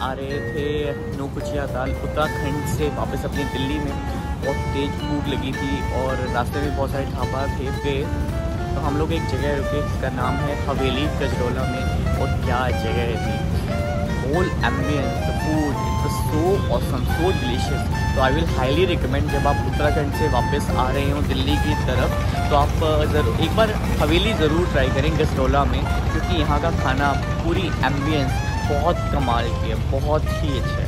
आ रहे थे नोकुचिया दाल उत्तराखंड से वापस अपनी दिल्ली में। बहुत तेज़ भूख लगी थी और रास्ते में बहुत सारे ढाबा थे पे तो हम लोग एक जगह रुके, जिसका नाम है हवेली गजरौला में। और क्या जगह थी whole ambience food so awesome so delicious तो आई विल हाईली रिकमेंड जब आप उत्तराखंड से वापस आ रहे हो दिल्ली की तरफ़ तो आप ज़रूर एक बार हवेली ज़रूर ट्राई करें गसरोला में, क्योंकि यहाँ का खाना पूरी एम्बियंस बहुत कमाल की है, बहुत ही अच्छा है।